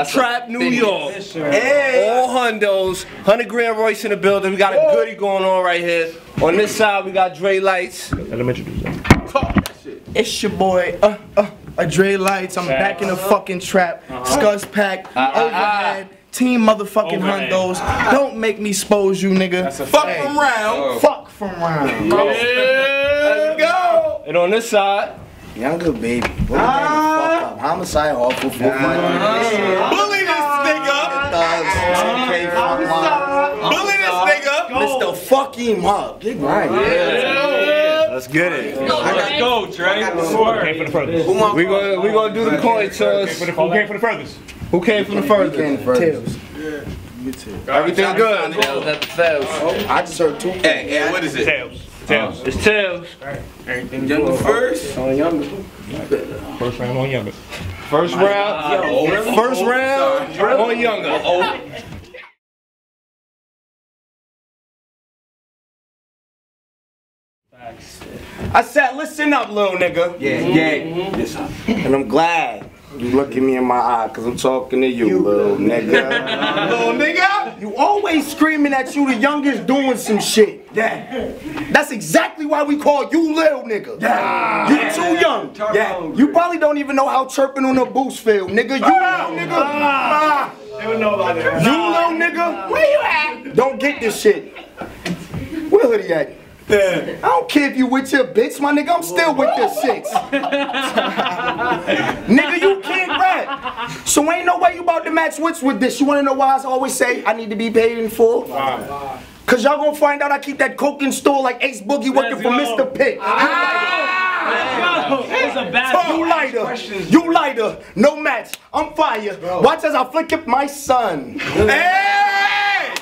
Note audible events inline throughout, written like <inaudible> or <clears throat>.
That's Trap, New finish. York. Hey. All hundos, 100 grand Royce in the building. We got a Goody going on right here. On this side, we got Dre Litez. It's your boy, uh, uh, uh, Dre Litez. I'm back in the uh-huh. fucking trap. Uh-huh. Scuzz Pack, ah, ah, ah. overhead, team motherfucking Overhead. hundos. Don't make me expose you, nigga. That's a Fuck fact. from round. Fuck from round. Let's go. And on this side, Younga Baby. Bully fuck up. Homicide awful for money. Bully this nigga. Thugs. 2K front line. Bully this nigga. Mr. Fuck him up. Get right. let's get it. Let's go, Trey. Came for the furthest. We gonna we gonna do the coin toss. Who came for the furthest? Who came from the furthest? Came first. Everything good. Tails tails. I just heard two. Hey, hey, what is it? Tails. Tails. It's tails. Younga first. First round on Younga. First round. First round on Younga. I said, listen up, little nigga. Yeah, yeah. Mm-hmm. And I'm glad you looking me in my eye, cause I'm talking to you, little nigga. <laughs> Little nigga. You always screaming that you the youngest doing some shit. Yeah. That's exactly why we call you little nigga. Yeah. You too young. Yeah. You probably don't even know how chirping on a boost feel, nigga. You little nigga. Ah. They would know about that. You little nigga. Where you at? Don't get this shit. Where hoodie at? I don't care if you with your bitch, my nigga. I'm still with the six. <laughs> nigga, you can't rap. So ain't no way you about to match wits with this. You wanna know why I always say I need to be paid in full? Cause y'all gonna find out I keep that coke in store like Ace Boogie working for Mr. Pitt. Ah. It's a bad You lighter, you lighter, no match. I'm fire. Watch as I flick up my son. Hey.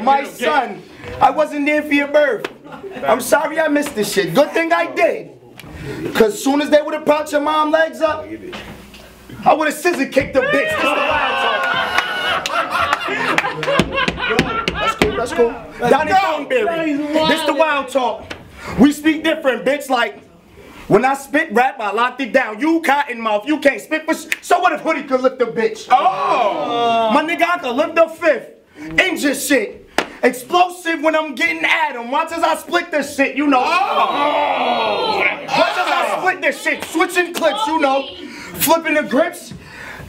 My son, I wasn't there for your birth. I'm sorry I missed this shit. Good thing I did. Cause soon as they would have propped your mom legs up, I would have scissor kicked the bitch. That's the wild talk. Cool, that's cool. Donnie Thornberry. This the wild talk. We speak different, bitch. Like, when I spit rap, I locked it down. You cotton mouth, you can't spit for sh- So what if Hoodie could lift a bitch? Oh. My nigga, I could lift a fifth. Injure shit. Explosive when I'm getting at him. Watch as I split this shit, you know. Watch as I split this shit. Switching clips, you know. Flipping the grips.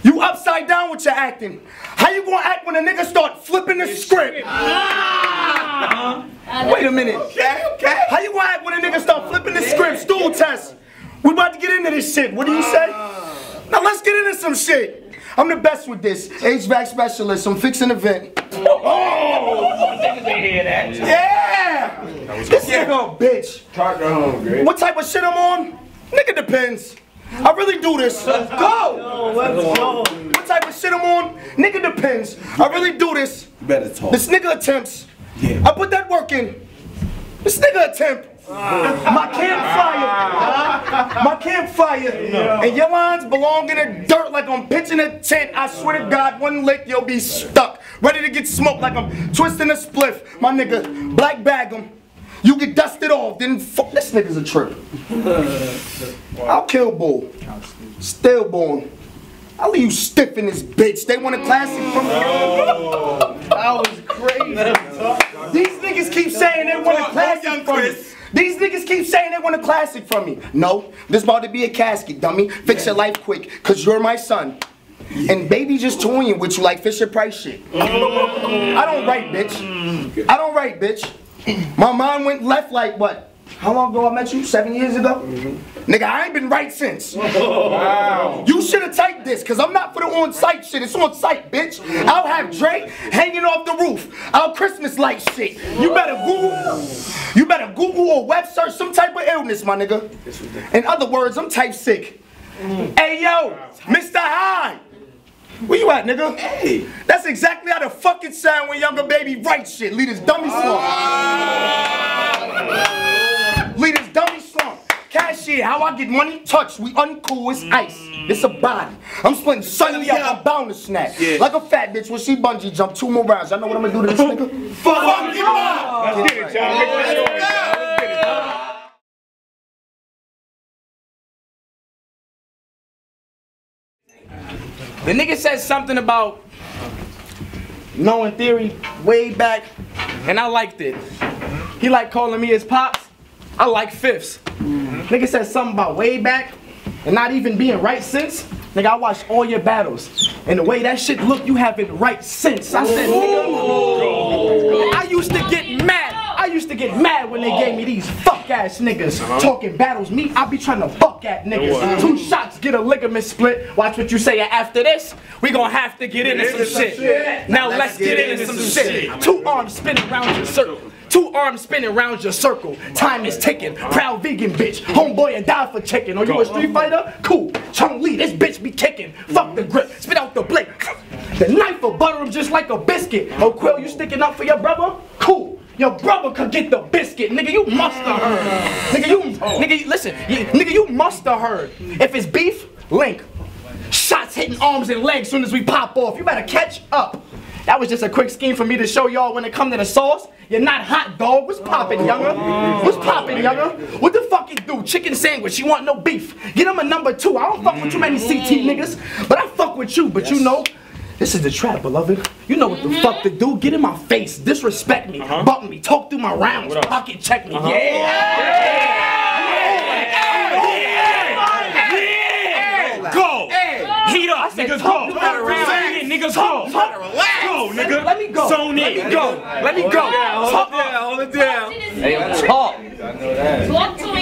You upside down with your acting. How you gonna act when a nigga start flipping the script? Ah. Wait a minute. Okay, okay. How you gonna act when a nigga start flipping the script? Stool test. We about to get into this shit. What do you say? Now let's get into some shit. I'm the best with this. HVAC specialist. I'm fixing the vent. Oh! Yeah. This nigga a bitch. What type of shit I'm on? Nigga depends. I really do this. Let's go. What type of shit I'm on? Nigga depends. I really do this. Better talk. This nigga attempts. I put that work in. This nigga attempt. Ah. My campfire. Ah. My campfire. And your lines belong in the dirt like I'm pitching a tent. I swear to God, one lick, you'll be stuck. Ready to get smoked like I'm twisting a spliff. My nigga, black bag 'em. You get dusted off, then fuck. This nigga's a trip. <laughs> I'll kill Bull. Stillborn. I'll leave you stiff in this bitch. They want a classic from me. That was crazy. These niggas keep saying they want a classic from me. These niggas keep saying they want a classic from me. No, this about to be a casket, dummy. Fix your life quick, cause you're my son. And baby just toying with you like Fisher Price shit. I don't write, bitch. I don't write, bitch. My mind went left like what? How long ago I met you? Seven years ago? Mm-hmm. Nigga, I ain't been right since. <laughs> wow. You should have typed this, cause I'm not for the on-site shit. It's on site, bitch. Mm-hmm. I'll have Drake hanging off the roof. I'll Christmas light shit. You better Google. You better Google or web search some type of illness, my nigga. In other words, I'm type sick. Mm. Hey yo, Mr. High. Where you at, nigga? Hey. That's exactly how the fuck it sound when Younga Baby write shit. Lead his dummy slump. Ah. Lead his dummy slump. Cashier, how I get money touched. We uncool it's ice. It's a body. I'm splitting suddenly up. I'm bound to snap. Yeah. Like a fat bitch when she bungee jump two more rounds. Y'all know what I'm gonna do to this nigga? Fuck him up. Let's get it, y'all. The nigga said something about knowing theory way back, and I liked it. He like calling me his pops. I like fifths. Nigga said something about way back and not even being right since. Nigga, I watched all your battles. And the way that shit look, you have been right since. I said, nigga, I used to get used to get mad when they gave me these fuck ass niggas uh-huh. talking battles. Me, I be trying to fuck at niggas. Two shots, get a ligament split. Watch what you say after this. We gonna have to get into some shit. Now let's get into some shit. Two arms spinning around your circle. Two arms spinning around your circle. Time is ticking. Uh-huh. Proud vegan bitch. Homeboy and die for chicken. Are you a street fighter? Cool. Chun-Li, this bitch be kicking. Fuck the grip. Spit out the blade. The knife will butter him just like a biscuit. Oh, Quill, you sticking up for your brother? Cool. Your brother could get the biscuit, nigga. You must have heard, nigga. You, nigga. Listen, you, nigga. You must have heard. If it's beef, link. Shots hitting arms and legs soon as we pop off. You better catch up. That was just a quick scheme for me to show y'all when it come to the sauce. You're not hot dog. What's poppin', Younga? What's poppin', Younga? What the fuck you do? Chicken sandwich. You want no beef? Get him a number two. I don't fuck with too many CT niggas, but I fuck with you. But you know, this is the trap, beloved. You know what the fuck to do. Get in my face, disrespect me, uh-huh. bump me, talk through my rounds, pocket check me. Uh-huh. Yeah. Go! Heat up, niggas go! about relax. Zone in, niggas go! Go, Let, nigga! let me go. Zone Let in! me go. Let me go. Talk, hold it down. Talk. Talk to me. talk through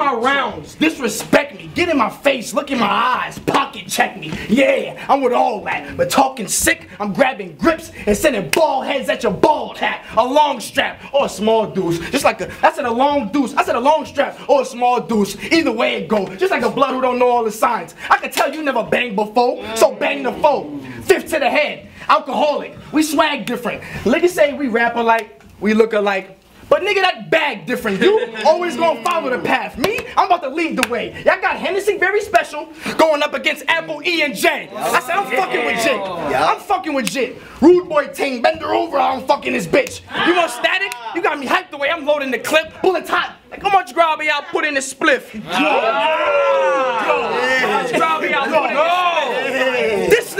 my rounds. Disrespect me. Get in my face. Look in my eyes. Pocket check me. Yeah, I'm with all that. But talking sick, I'm grabbing grips and sending ball heads at your bald hat. A long strap or a small deuce. Just like a, I said a long deuce. I said a long strap or a small deuce. Either way it go. Just like a blood who don't know all the signs. I can tell you never banged before, so bang the foe. Fifth to the head. Alcoholic. We swag different. Niggas say we rap alike. We look alike. But nigga, that bag different. You always gonna follow the path. Me, I'm about to lead the way. Y'all got Hennessy very special going up against Apple E and J. I said I'm fucking with Jit. I'm fucking with Jit. Rude boy ting, bend her over, I'm fucking this bitch. You want static? You got me hyped the way I'm loading the clip. Bullets hot. Like how much grabby I put in this spliff? How much grabby put in this spliff?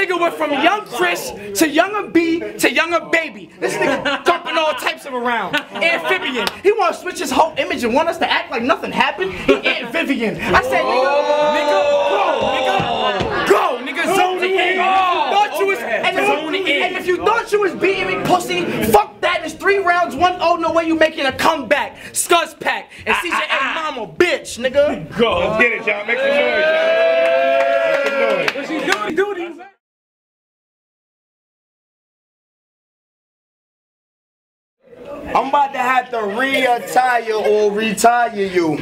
Nigga went from young Chris to Younga B to Younga Baby. This nigga jumping all types of around. Amphibian. He want to switch his whole image and want us to act like nothing happened. He amphibian. I said, nigga, nigga, go, nigga, go, nigga, zone in. Thought you was, and if, and if you thought you was beating me, pussy, fuck that. It's three rounds, one oh, no way you making a comeback. Scuzz pack and CJ mama, bitch, nigga. Go. Let's get it, y'all. Make some noise, y'all. I'm about to have to re-attire or retire you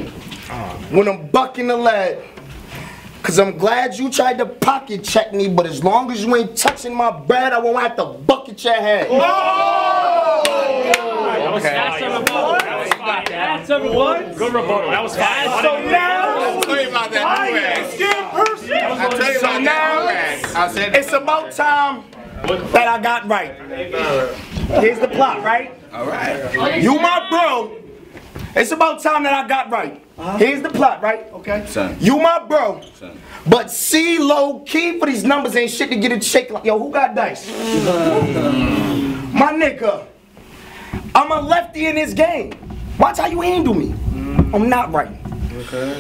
when I'm bucking the lead. Cause I'm glad you tried to pocket check me, but as long as you ain't touching my bread, I won't have to bucket your head. That's number one. That's number one. Good rebuttal. That was fine. So now, I'll tell you about that new ass. I'll tell you So about now- that new ass. I said it's about time that I got right. Here's the plot, right? Alright. You my bro. It's about time that I got right. Uh-huh. Here's the plot, right? Okay. Son. You my bro. Son. But see low key for these numbers ain't shit to get it shake like yo, who got dice? Mm-hmm. my nigga. I'm a lefty in this game. Watch how you handle me. Mm-hmm. I'm not right.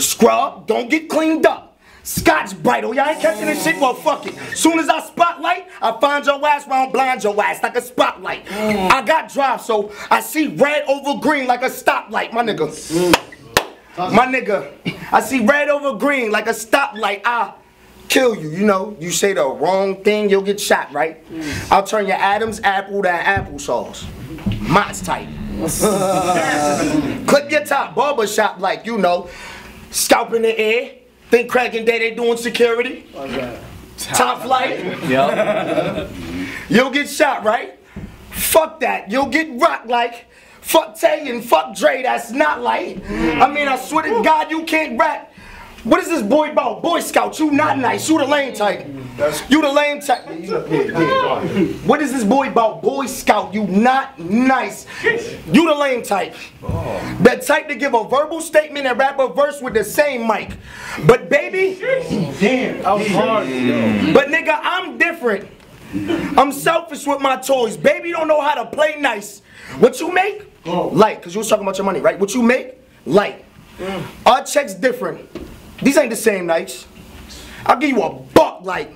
Scrub, don't get cleaned up. Scotch-Brite, oh y'all ain't catching this shit? Well fuck it. Soon as I spotlight, I find your ass round blind your ass like a spotlight. Mm. I got drive, so I see red over green like a stoplight, my nigga. Mm. My nigga, I see red over green like a stoplight. I kill you. You know, you say the wrong thing, you'll get shot, right? Mm. I'll turn your Adam's apple to applesauce. Mott's tight. <laughs> Clip your top, barber shop like, you know, scalp in the air. Think cracking day they doing security. Top flight. <laughs> You'll get shot, right? Fuck that. You'll get rocked like fuck Tay and fuck Dre. That's not like. I mean, I swear to God, you can't rap. What is this boy about? Boy Scout, you not nice. You the lame type. You the lame type. What is this boy about? Boy Scout, you not nice. You the lame type. That type to give a verbal statement and rap a verse with the same mic. But baby, damn. Mm. But nigga, I'm different. I'm selfish with my toys. Baby don't know how to play nice. What you make? Light, because you was talking about your money, right? What you make? Light. Our checks different. These ain't the same nights. I'll give you a buck, like,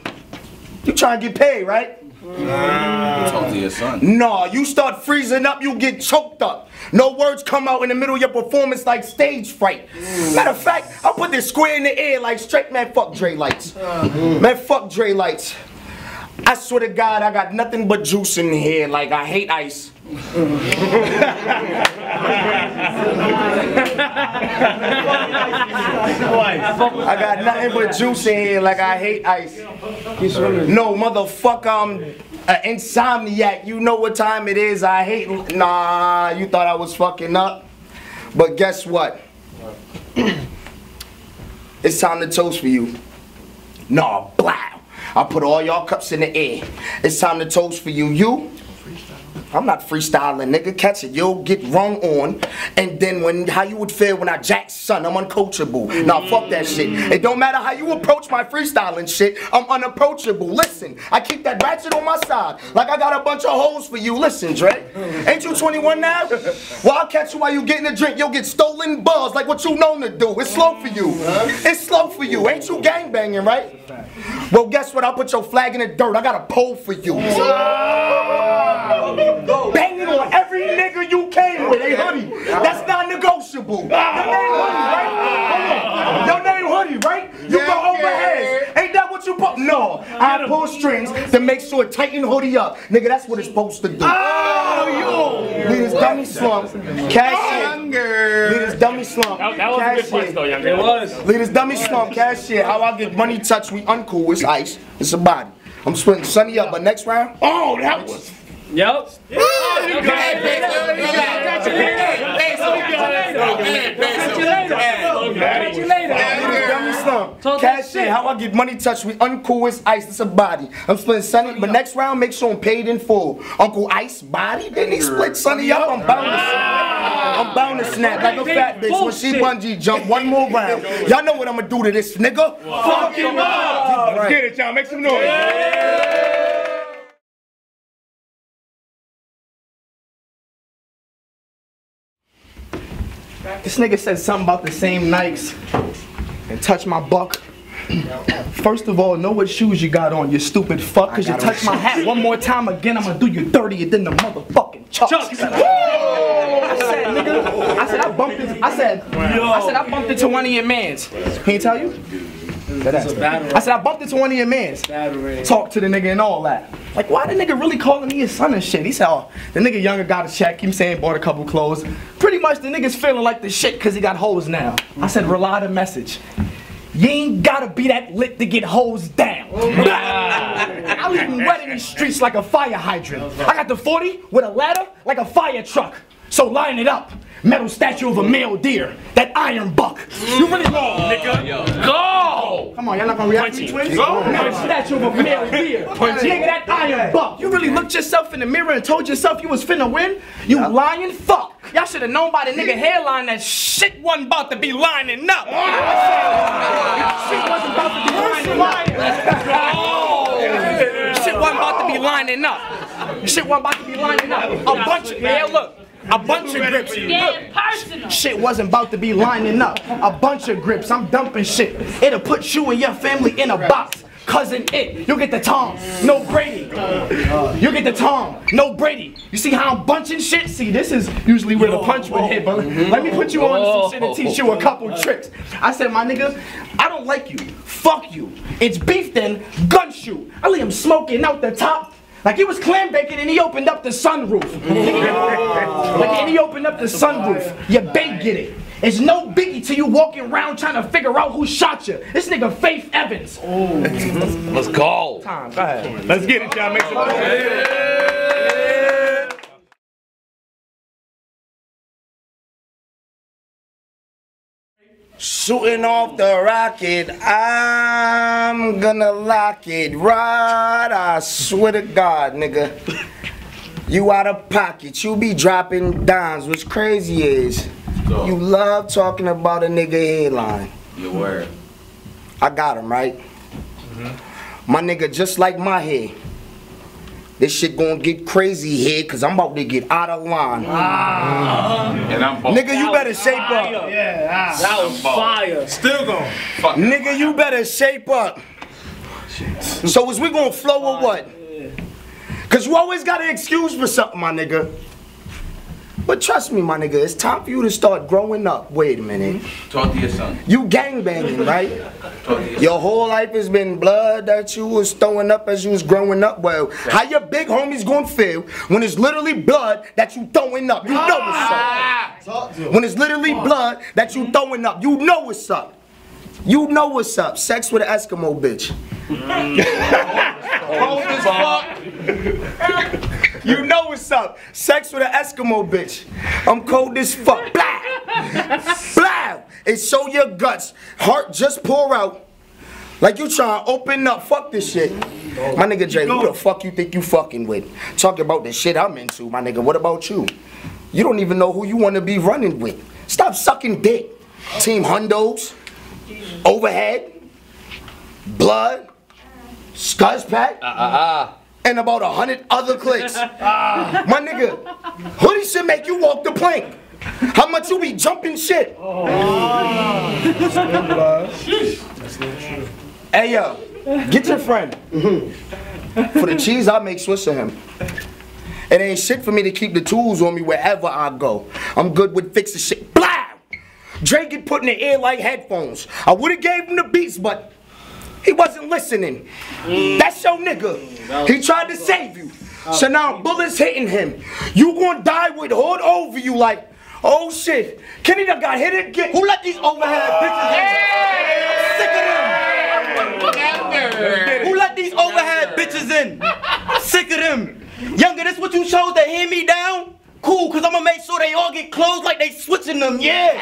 you trying to get paid, right? Talk to your son. Nah, you start freezing up, you get choked up. No words come out in the middle of your performance like stage fright. Matter of fact, I'll put this square in the air like straight man, fuck Dre Litez. Man, fuck Dre Litez. I swear to God, I got nothing but juice in here, like I hate ice. I got nothing but juice in here, like I hate ice. No, motherfucker, I'm an insomniac. You know what time it is. I hate. Nah, you thought I was fucking up. But guess what? <clears throat> it's time to toast for you. Nah, blow. I put all y'all cups in the air. It's time to toast for you. You? I'm not freestyling, nigga. Catch it. You'll get wrong on. And then when how you would feel when I jack son, I'm uncoachable. Nah, fuck that shit. It don't matter how you approach my freestyling shit. I'm unapproachable. Listen, I keep that ratchet on my side. Like I got a bunch of holes for you. Listen, Dre. Ain't you 21 now? Well, I'll catch you while you getting a drink. You'll get stolen buzz like what you known to do. It's slow for you. It's slow for you. Ain't you gangbanging, right? Well, guess what? I'll put your flag in the dirt. I got a pole for you on every nigga you came with, hey hoodie. That's not negotiable. Your name hoodie, right? Hold on. Your name hoodie, right? You go overhead. Ain't that what you put? No, I pull strings to make sure it tighten hoodie up. Nigga, that's what it's supposed to do. Oh, you. Lead this dummy slump. Cash in. Lead this dummy slump. That, that was a good Cash punch in. though, Younga. It was. Lead this dummy slump. Cash shit. How I get money touch, we uncool. It's ice. It's a body. I'm splitting Sunny up, but next round, oh, that was Yep. Oh, Catch you later. Dummy slump. Talk Cash that shit. shit. How I get money touch we uncool as ice. It's a body. I'm splitting Sunny, but next round make sure I'm paid in full. Uncle Ice body. Then he split Sunny up. I'm bound to snap. I'm bound to snap like a fat bitch when she bungee jump. One more round. Y'all know what I'm gonna do to this nigga. Fuck him up. Right. Get it, y'all. Make some noise. This nigga said something about the same Nikes and touch my buck. First of all, know what shoes you got on, you stupid fuck. Cause you touch my hat one more time again, I'm gonna do you dirtier than the motherfucking chucks. I said, nigga, I said I bumped into, I said, I said I bumped into one of your mans. Can you tell you? I said I bumped into one of your mans. Talk to the nigga and all that. Like, why the nigga really calling me his son and shit? He said, oh, the nigga younger got a check. He saying bought a couple clothes. Pretty much the nigga's feeling like the shit because he got hoes now. I said, rely the message. You ain't gotta be that lit to get hoes down. <laughs> I leave them wet in these streets like a fire hydrant. I got the 40 with a ladder like a fire truck. So line it up. Metal statue of a male deer. That iron buck. You really wrong, nigga. Go! Come on, y'all not gonna react to me, twins? Metal statue of a male <laughs> deer. Nigga, that iron buck. You really looked yourself in the mirror and told yourself you was finna win? You lying fuck. Y'all should have known by the nigga hairline that shit wasn't about to be lining up. Ah! Shit wasn't about to be lining up. Shit wasn't about to be lining up. Shit wasn't about to be lining up. A bunch of, yeah, look. A bunch of grips. Personal. Shit wasn't about to be lining up. A bunch of grips. I'm dumping shit. It'll put you and your family in a box. Cousin it. You get the Tom. No Brady. You get the Tom. No Brady. You see how I'm bunching shit? See, this is usually where the punch would hit, but let me put you on some shit and teach you a couple <laughs> tricks. I said, my nigga, I don't like you. Fuck you. It's beef then, gun shoot. I leave him smoking out the top. Like he was clam bacon and he opened up the sunroof. <laughs> like and he opened up the sunroof. You bait get it. It's no biggie till you walking around trying to figure out who shot you. This nigga Faith Evans. Let's go. Time, go ahead. Let's get it, y'all. Make some noise. Shooting off the rocket, I'm gonna lock it right. I swear to God, nigga. You out of pocket, you be dropping dimes. What's crazy is, you love talking about a nigga headline. Your word. I got him, right? Mm-hmm. My nigga, just like my head. This shit gonna get crazy here, cause I'm about to get out of line. Ah. And I'm. Nigga, you better shape up. Ah. That was fire. Still going. Nigga, you better shape up. So is we gonna flow or what? Cause you always got an excuse for something, my nigga. But trust me, my nigga, it's time for you to start growing up. Wait a minute. Talk to your son. You gangbanging, right? Talk to your son. Your whole life has been blood that you was throwing up as you was growing up. Well, how your big homies gonna feel when it's literally blood that you throwing up? You know what's up. Ah! When it's literally blood that you throwing up, you know what's up. You know what's up. Sex with an Eskimo bitch. Mm. <laughs> Cold as fuck. <laughs> You know what's up. Sex with an Eskimo bitch. I'm cold as fuck. Blah. Blah. And show your guts. Heart just pour out. Like you trying to open up. Fuck this shit. My nigga Jay, who the fuck you think you fucking with? Talking about the shit I'm into, my nigga. What about you? You don't even know who you want to be running with. Stop sucking dick. Team Hundos, Overhead, Blood, Scuzz Pack, uh, uh, uh. And about a hundred other clicks. <laughs> Ah. My nigga, hoodie should make you walk the plank. How much you be jumping shit? Oh. oh. Hey yo, get your friend. Mm-hmm. For the cheese, I make Swiss of him. It ain't shit for me to keep the tools on me wherever I go. I'm good with fixing shit. Blah! Dre get put in the ear like headphones. I would've gave him the beats, but he wasn't listening. That's your nigga. He tried to save you. So now bullets hitting him. You gonna die with hood over you like, oh shit. Kenny done got hit again. Who let these overhead bitches in? Sick of them. Who let these overhead bitches in? I'm sick of them. Younga, this what you chose to hand me down? Cool, cause I'ma make sure they all get closed like they switching them, yeah.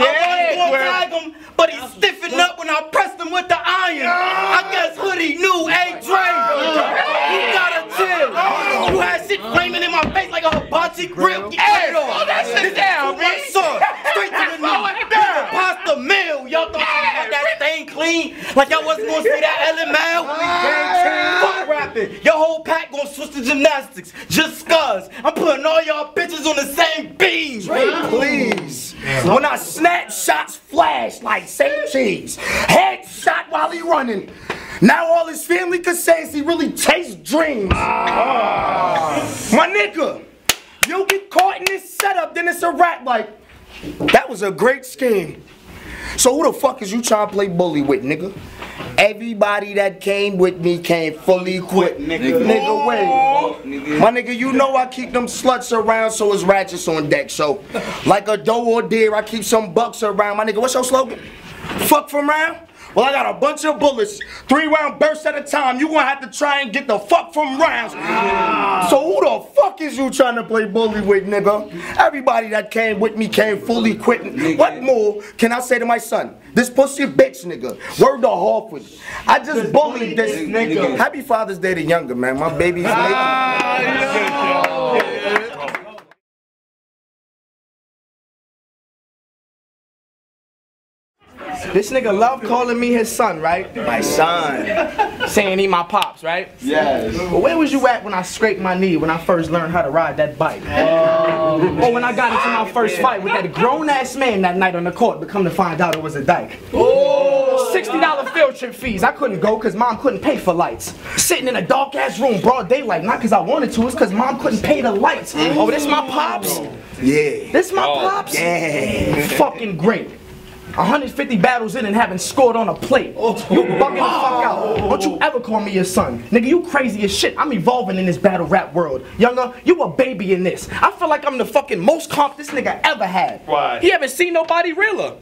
Yeah, gonna tag him, but he stiffened up when I pressed him with the iron. I guess Hoodie knew, hey Dre, you gotta chill. You had shit flaming in my face like a hibachi grill. Hey, hold that shit down, man. Straight to the knee. Pasta meal. Y'all thought you had that stain clean? Like y'all wasn't gonna see that LML? Fuck rapping. Your whole pack gonna switch to gymnastics. Just cuz. I'm putting all y'all bitches on the same beam. please. When I snap shots flash like St. Cheese. Head shot while he running. Now all his family can say is he really chased dreams. Ah. My nigga, you get caught in this setup, then it's a rap like, that was a great scheme. So who the fuck is you trying to play bully with, nigga? Everybody that came with me came fully equipped, nigga. Nigga, wait. My nigga, you know I keep them sluts around, so it's ratchets on deck. So, like a doe or deer, I keep some bucks around. My nigga, what's your slogan? Fuck from round? Well, I got a bunch of bullets, three round bursts at a time. You gonna have to try and get the fuck from rounds. So who the fuck is you trying to play bully with, nigga? Everybody that came with me came fully equipped. What more can I say to my son? This pussy bitch, nigga. Word to Hartford. I just bullied this nigga. Happy Father's Day to Younga, man. My baby's late. This nigga love calling me his son, right? My son. Saying he my pops, right? Yes. But where was you at when I scraped my knee when I first learned how to ride that bike? Oh. or when I got into my first fight with that grown ass man that night on the court, but come to find out it was a dyke. Oh. $60 field trip fees. I couldn't go because mom couldn't pay for lights. Sitting in a dark ass room, broad daylight, not because I wanted to, it's because mom couldn't pay the lights. Oh, this my pops? Yeah. This my oh, pops? Yeah. Fucking great. 150 battles in and haven't scored on a plate. Oh. You bugging the fuck out. Don't you ever call me your son. Nigga, you crazy as shit. I'm evolving in this battle rap world. Younga, you a baby in this. I feel like I'm the fucking most comp this nigga ever had. Why? He haven't seen nobody realer.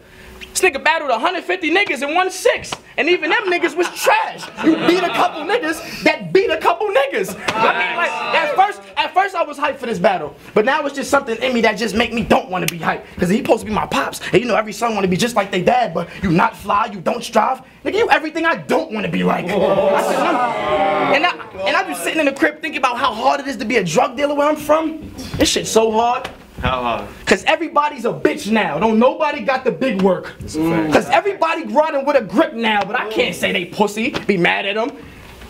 This nigga battled 150 niggas and won six. And even them niggas was trash. You beat a couple niggas that beat a couple niggas. I mean, like, at first, at first I was hyped for this battle. But now it's just something in me that just make me don't want to be hyped. Cause he supposed to be my pops. And you know every son want to be just like they dad, but you not fly, you don't strive. Nigga, you everything I don't want to be like. I said, I'm- and I and I be sitting in the crib thinking about how hard it is to be a drug dealer where I'm from. This shit's so hard. How hard? Cause everybody's a bitch now. Don't nobody got the big work. Cause everybody running with a grip now, but I can't say they pussy. Be mad at them.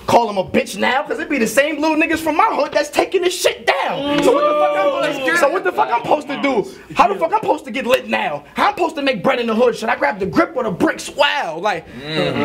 Call them a bitch now, cause it be the same little niggas from my hood that's taking this shit down. So what the fuck I'm So what the fuck I'm supposed to do? How the fuck I'm supposed to get lit now? How I'm supposed to make bread in the hood? Should I grab the grip or the bricks? Wow, like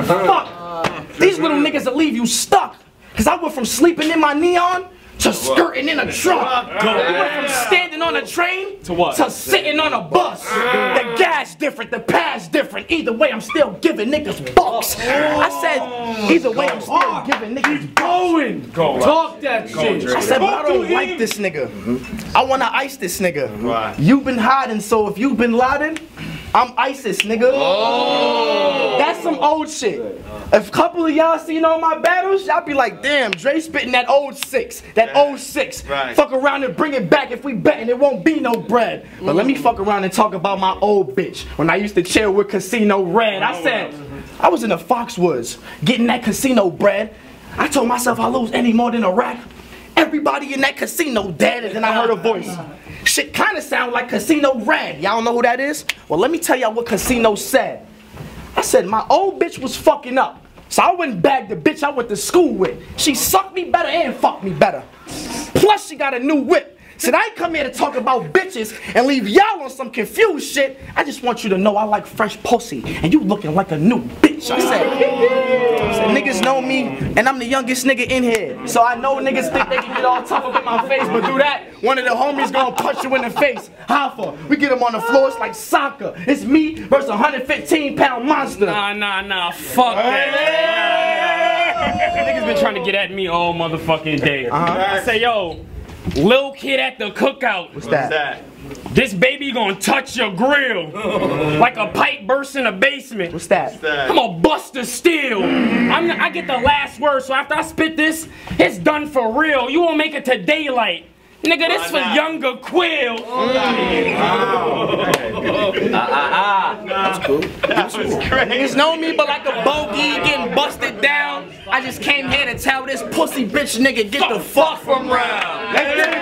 fuck. These little niggas will leave you stuck. Cause I went from sleeping in my neon to skirting in a truck. I went from standing on a train To what? to sitting on a bus. The gas different, the pass different. Either way, I'm still giving niggas bucks. I said, either way, I'm still giving niggas He's Going. Go. Talk that shit. I said, but I don't like this nigga. I wanna ice this nigga. Why? You been hiding, so if you've been Laden, I'm ISIS, nigga. Oh. That's some old shit. If a couple of y'all seen all my battles, y'all be like, damn, Dre spitting that old six, that old six. Right. Fuck around and bring it back. If we betting, it won't be no bread. But let me mm. fuck around and talk about my old bitch. When I used to chill with Casino Red, I said, I was in the Foxwoods getting that casino bread. I told myself I lose any more than a rack. Everybody in that casino dead, and then I heard a voice. Shit kinda sound like Casino Red. Y'all know who that is? Well, let me tell y'all what Casino said. I said my old bitch was fucking up. So I went and bagged the bitch I went to school with. She sucked me better and fucked me better. Plus she got a new whip. Said I ain't come here to talk about bitches and leave y'all on some confused shit. I just want you to know I like fresh pussy and you looking like a new bitch. I said niggas know me and I'm the youngest nigga in here. So I know niggas think they can get all tough up in my face, but do that, one of the homies gonna punch you in the face. Hoffa, we get him on the floor, it's like soccer. It's me versus a 115 pound monster. Nah, nah, nah. Fuck that. Niggas been trying to get at me all motherfucking day. Uh-huh. I say, yo, Lil kid at the cookout. What's that? That. This baby gonna touch your grill like a pipe burst in a basement. What's that? That. I'm a buster steel. I'm I get the last word, so after I spit this, it's done for real. You won't make it to daylight. Nigga, this for not? Younga Quill. Oh, uh, uh, uh. that's cool that's cool crazy Niggas know me, but like a bogey getting busted down. I just came here to tell this pussy bitch nigga get the fuck from round.